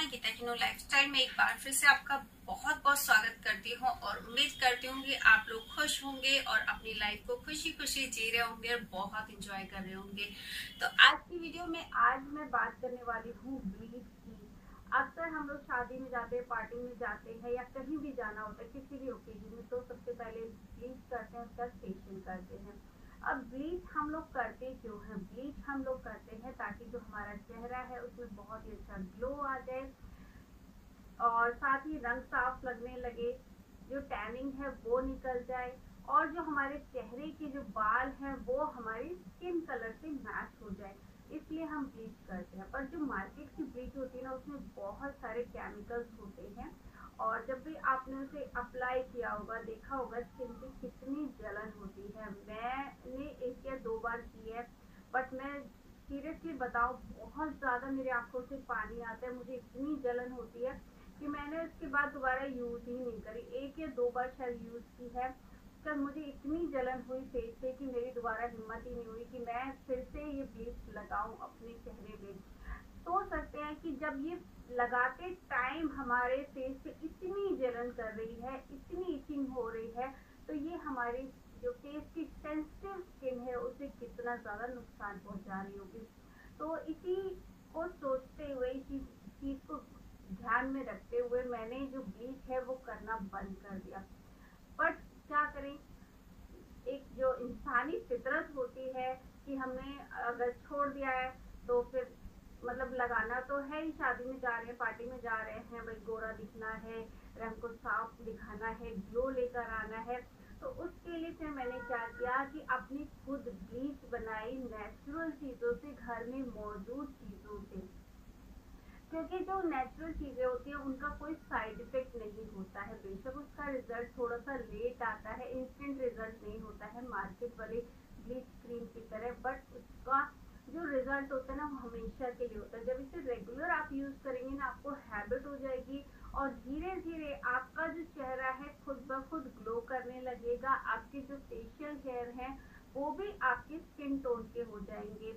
मैं गीता किनो लाइफस्टाइल में एक बार फिर से आपका बहुत बहुत स्वागत करती हूँ और उम्मीद करती हूँ कि आप लोग खुश होंगे और अपनी लाइफ को खुशी खुशी जी रहे होंगे और बहुत इंजॉय कर रहे होंगे। तो आज की वीडियो में आज मैं बात करने वाली हूँ ब्लीच की। अक्सर हम लोग शादी में जाते हैं पार्टी में जाते हैं या कहीं भी जाना होता है, किसी भी ओकेजन में तो सबसे पहले ब्लीच करते हैं, उसका फेशियल करते हैं। अब ब्लीच हम लोग करते क्यों है? ब्लीच हम लोग करते हैं ताकि जो हमारा चेहरा है उसमें बहुत ही अच्छा ग्लो आ जाए और साथ ही रंग साफ़ लगने लगे, जो टैनिंग है वो निकल जाए और जो हमारे चेहरे के जो बाल हैं वो हमारी स्किन कलर से मैच हो जाए। इसलिए हम ब्लीच करते हैं। पर जो मार्केट की ब्लीच होती है ना, उसमें बहुत सारे केमिकल्स होते हैं। और जब भी आपने उसे अप्लाई किया होगा, देखा होगा स्किन पे कितनी जलन होती है। मैंने एक या दो बार की है बट मैं सीरियसली बताऊँ, बहुत ज़्यादा मेरे आँखों से पानी आता है, मुझे इतनी जलन होती है कि मैंने उसके बाद दोबारा यूज़ ही नहीं करी। एक या दो बार शायद यूज़ की है तब मुझे इतनी जलन हुई फेस पे कि मेरी दोबारा हिम्मत ही नहीं हुई कि मैं फिर से ये ब्लीच लगाऊँ अपने चेहरे पे। सोच सकते हैं कि जब ये लगाते टाइम हमारे फेस पे इतनी जलन कर रही है, इतनी इचिंग हो रही है तो ये हमारी जो फेस की सेंसिटिव स्किन है, उसे कितना ज़्यादा नुकसान पहुँचा रही होगी। तो इसी को सोचते हुए, इसी चीज़ को ध्यान में रखते हुए मैंने जो ब्लीच है, वो करना बंद कर दिया। बट क्या करें? एक जो इंसानी फितरत होती है कि हमने अगर छोड़ दिया है तो फिर मतलब लगाना तो है ही, शादी में जा रहे हैं, पार्टी में जा रहे हैं, भाई गोरा दिखना है, रंग को साफ़ दिखाना है ग्लो लेकर आना है। तो उसके लिए फिर मैंने क्या किया कि अपनी खुद ब्लीच बनाई नेचुरल चीज़ों से, घर में मौजूद चीज़ों से। क्योंकि जो नेचुरल चीज़ें होती हैं, उनका कोई साइड इफ़ेक्ट नहीं होता है। बेशक उसका रिज़ल्ट थोड़ा सा लेट आता है इंस्टेंट रिज़ल्ट नहीं होता है मार्केट वाले ब्लीच क्रीम की तरह बट उसका जो रिज़ल्ट होता है ना, वो हमेशा के लिए होता है। जब इसे रेगुलर आप यूज़ करेंगे ना, आपको हैबिट हो जाएगी और धीरे धीरे आपका जो चेहरा है, खुद ब खुद ग्लो करने लगेगा। आपके जो फेशियल हेयर हैं, वो भी आपके स्किन टोन के हो जाएँगे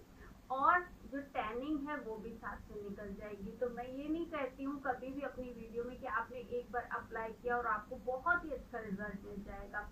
और जो टैनिंग है, वो भी साथ में निकल जाएगी। तो मैं ये नहीं कहती हूँ कभी भी अपनी वीडियो में कि आपने एक बार अप्लाई किया और आपको बहुत ही अच्छा रिज़ल्ट मिल जाएगा।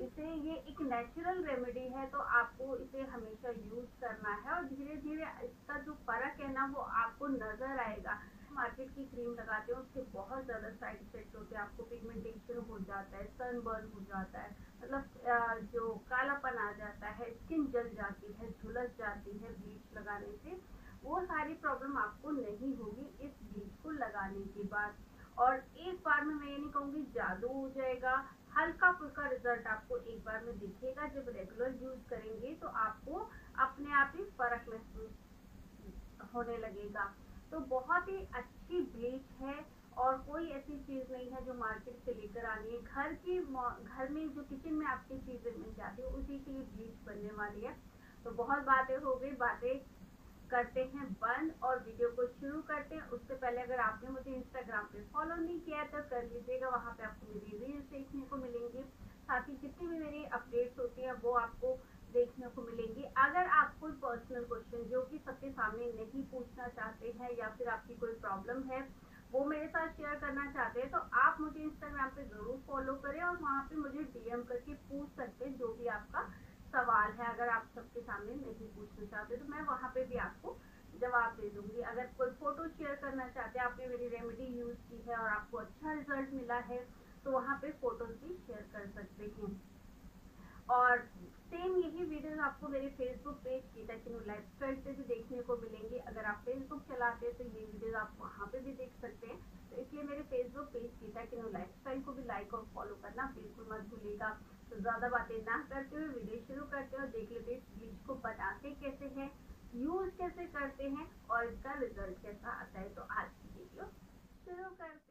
इसे, ये एक नेचुरल रेमेडी है तो आपको इसे हमेशा यूज़ करना है और धीरे धीरे इसका जो फ़र्क है ना वो आपको नज़र आएगा। मार्केट की क्रीम लगाते हैं, उसके बहुत ज़्यादा साइड इफ़ेक्ट होते हैं। आपको पिगमेंटेशन हो जाता है सनबर्न हो जाता है। मतलब जो कालापन आ जाता है स्किन जल जाती है झुलस जाती है ब्लीच लगाने से, वो सारी प्रॉब्लम आपको नहीं होगी इस ब्लीच को लगाने के बाद। और एक बार में मैं ये नहीं कहूँगी, जादू हो जाएगा। हल्का फुल्का रिज़ल्ट आपको एक बार में दिखेगा। जब रेगुलर यूज़ करेंगे तो आपको अपने आप ही फ़र्क महसूस होने लगेगा। तो बहुत ही अच्छी ब्लीच है और कोई ऐसी चीज़ नहीं है जो मार्केट से लेकर आनी है। घर की घर में जो किचन में आपकी चीज़ें मिल जाती है, उसी के ब्लीच बनने वाली है। तो बहुत बातें हो गई, बातें करते हैं बंद और वीडियो को शुरू करते हैं। उससे पहले अगर आपने मुझे इंस्टाग्राम पे फॉलो नहीं किया तो कर लीजिएगा, वहाँ पे आपको मेरी रील्स देखने को मिलेंगी साथ ही जितनी भी मेरी अपडेट्स होती हैं वो आपको देखने को मिलेंगी अगर आप कोई पर्सनल क्वेश्चन जो कि सबके सामने नहीं पूछना चाहते हैं या फिर आपकी कोई प्रॉब्लम है। वो मेरे साथ शेयर करना चाहते हैं तो आप मुझे इंस्टाग्राम पे ज़रूर फॉलो करें और वहाँ पे मुझे डीएम करके पूछ सकते हैं, जो भी आपका सवाल है। अगर आप सबके सामने नहीं पूछना चाहते तो मैं वहाँ पे भी आपको जवाब दे दूँगी। अगर कोई फ़ोटो शेयर करना चाहते हैं, आपने मेरी रेमेडी यूज़ की है और आपको अच्छा रिज़ल्ट मिला है तो वहाँ पे फ़ोटोज़ भी शेयर कर सकते हैं और सेम यही वीडियोस आपको मेरे फेसबुक पेज गीता किनू लाइफ स्टाइल पे भी देखने को मिलेंगे अगर आप फेसबुक चलाते हैं तो ये वीडियोस आप वहाँ पे भी देख सकते हैं तो इसलिए मेरे फेसबुक पेज गीता के लाइफ स्टाइल को भी लाइक और फॉलो करना बिल्कुल मत भूलिएगा। तो ज़्यादा बातें ना करते हुए वीडियो शुरू करते हैं और देख लेते ब्लीच को बनाते कैसे हैं यूज़ कैसे करते हैं और इसका रिज़ल्ट कैसा आता है। तो आज की वीडियो शुरू करते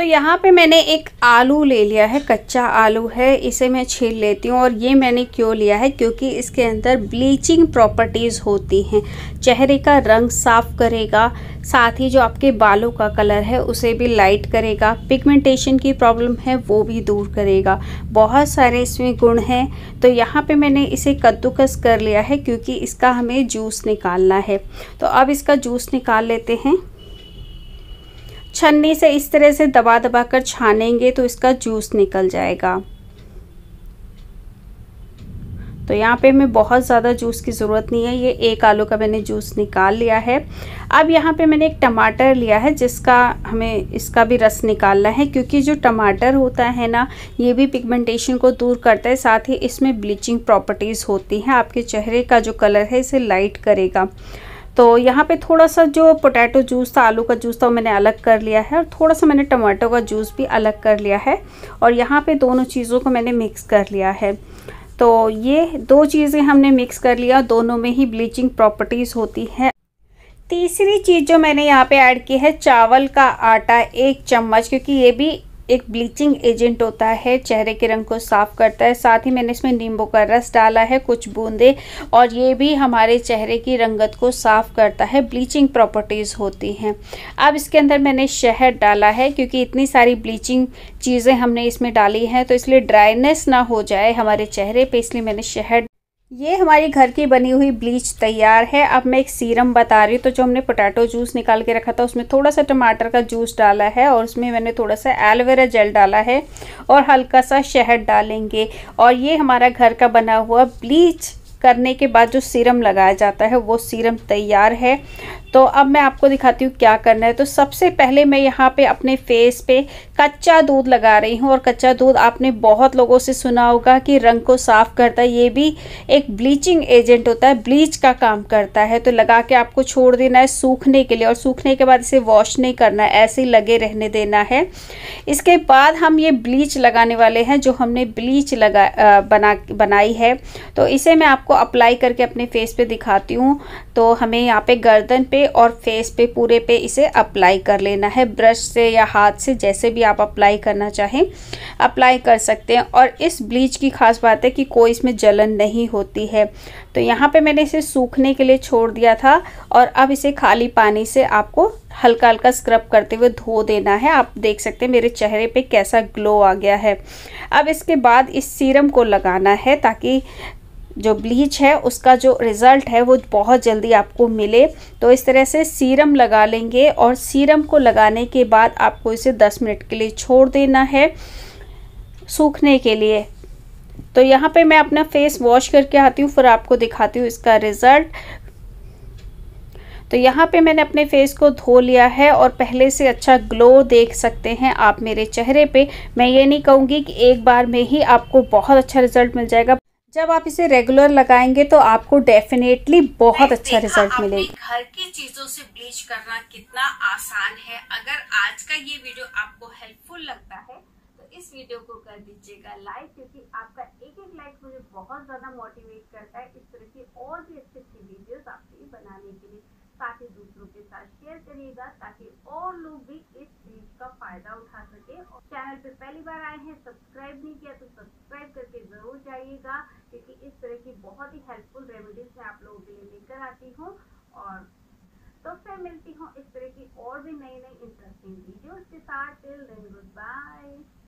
तो यहाँ पे मैंने एक आलू ले लिया है, कच्चा आलू है, इसे मैं छील लेती हूँ और ये मैंने क्यों लिया है? क्योंकि इसके अंदर ब्लीचिंग प्रॉपर्टीज़ होती हैं। चेहरे का रंग साफ़ करेगा, साथ ही जो आपके बालों का कलर है, उसे भी लाइट करेगा। पिगमेंटेशन की प्रॉब्लम है, वो भी दूर करेगा। बहुत सारे इसमें गुण हैं। तो यहाँ पे मैंने इसे कद्दूकस कर लिया है, क्योंकि इसका हमें जूस निकालना है। तो अब इसका जूस निकाल लेते हैं। छन्नी से इस तरह से दबा दबा कर छानेंगे तो इसका जूस निकल जाएगा। तो यहाँ पे हमें बहुत ज़्यादा जूस की ज़रूरत नहीं है, ये एक आलू का मैंने जूस निकाल लिया है। अब यहाँ पे मैंने एक टमाटर लिया है, जिसका हमें इसका भी रस निकालना है, क्योंकि जो टमाटर होता है ना, ये भी पिगमेंटेशन को दूर करता है, साथ ही इसमें ब्लीचिंग प्रॉपर्टीज़ होती हैं, आपके चेहरे का जो कलर है इसे लाइट करेगा। तो यहाँ पे थोड़ा सा जो पोटैटो जूस था, आलू का जूस था, वो मैंने अलग कर लिया है और थोड़ा सा मैंने टमाटो का जूस भी अलग कर लिया है और यहाँ पे दोनों चीज़ों को मैंने मिक्स कर लिया है। तो ये दो चीज़ें हमने मिक्स कर लिया, दोनों में ही ब्लीचिंग प्रॉपर्टीज़ होती है। तीसरी चीज़ जो मैंने यहाँ पे ऐड की है, चावल का आटा एक चम्मच, क्योंकि ये भी एक ब्लीचिंग एजेंट होता है, चेहरे के रंग को साफ़ करता है। साथ ही मैंने इसमें नींबू का रस डाला है, कुछ बूंदे और ये भी हमारे चेहरे की रंगत को साफ़ करता है ब्लीचिंग प्रॉपर्टीज़ होती हैं। अब इसके अंदर मैंने शहद डाला है, क्योंकि इतनी सारी ब्लीचिंग चीज़ें हमने इसमें डाली हैं तो इसलिए ड्राइनेस ना हो जाए हमारे चेहरे पर इसलिए मैंने शहद ये हमारी घर की बनी हुई ब्लीच तैयार है। अब मैं एक सीरम बता रही हूँ। तो जो हमने पोटैटो जूस निकाल के रखा था, उसमें थोड़ा सा टमाटर का जूस डाला है और उसमें मैंने थोड़ा सा एलोवेरा जेल डाला है और हल्का सा शहद डालेंगे। और ये हमारा घर का बना हुआ ब्लीच करने के बाद जो सीरम लगाया जाता है, वो सीरम तैयार है। तो अब मैं आपको दिखाती हूँ क्या करना है। तो सबसे पहले मैं यहाँ पे अपने फेस पे कच्चा दूध लगा रही हूँ और कच्चा दूध आपने बहुत लोगों से सुना होगा कि रंग को साफ़ करता है। ये भी एक ब्लीचिंग एजेंट होता है ब्लीच का काम करता है। तो लगा के आपको छोड़ देना है सूखने के लिए और सूखने के बाद इसे वॉश नहीं करना है, ऐसे ही लगे रहने देना है। इसके बाद हम ये ब्लीच लगाने वाले हैं जो हमने ब्लीच लगा बना, बनाई है। तो इसे मैं आपको अप्लाई करके अपने फेस पे दिखाती हूँ। तो हमें यहाँ पे गर्दन पे और फेस पे, पूरे पे इसे अप्लाई कर लेना है। ब्रश से या हाथ से जैसे भी आप अप्लाई करना चाहें अप्लाई कर सकते हैं। और इस ब्लीच की खास बात है कि कोई इसमें जलन नहीं होती है। तो यहाँ पे मैंने इसे सूखने के लिए छोड़ दिया था और अब इसे खाली पानी से आपको हल्का हल्का स्क्रब करते हुए धो देना है। आप देख सकते हैं मेरे चेहरे पे कैसा ग्लो आ गया है। अब इसके बाद इस सीरम को लगाना है ताकि जो ब्लीच है, उसका जो रिज़ल्ट है, वो बहुत जल्दी आपको मिले। तो इस तरह से सीरम लगा लेंगे और सीरम को लगाने के बाद आपको इसे 10 मिनट के लिए छोड़ देना है, सूखने के लिए। तो यहाँ पे मैं अपना फेस वॉश करके आती हूँ, फिर आपको दिखाती हूँ इसका रिज़ल्ट तो यहाँ पे मैंने अपने फेस को धो लिया है और पहले से अच्छा ग्लो देख सकते हैं आप मेरे चेहरे पे। मैं ये नहीं कहूँगी कि एक बार में ही आपको बहुत अच्छा रिज़ल्ट मिल जाएगा जब आप इसे रेगुलर लगाएँगे तो आपको डेफिनेटली बहुत अच्छा रिज़ल्ट मिलेगा। घर की चीज़ों से ब्लीच करना कितना आसान है। अगर आज का ये वीडियो आपको हेल्पफुल लगता है तो इस वीडियो को कर दीजिएगा लाइक क्योंकि आपका एक एक लाइक मुझे बहुत ज़्यादा मोटिवेट करता है इस तरह की और भी अच्छी अच्छी वीडियोस आपके लिए बनाने के लिए। साथ ही दूसरों के साथ शेयर करिएगा, ताकि और लोग भी इस चीज़ का फ़ायदा उठा सके। और चैनल पे पहली बार आए हैं सब्सक्राइब नहीं किया तो सब्सक्राइब करके ज़रूर जाइएगा, क्योंकि इस तरह की बहुत ही हेल्पफुल रेमेडीज मैं आप लोगों के लिए लेकर आती हूँ। और तो फिर मिलती हूँ इस तरह की और भी नई नई इंटरेस्टिंग वीडियोस के साथ। Good bye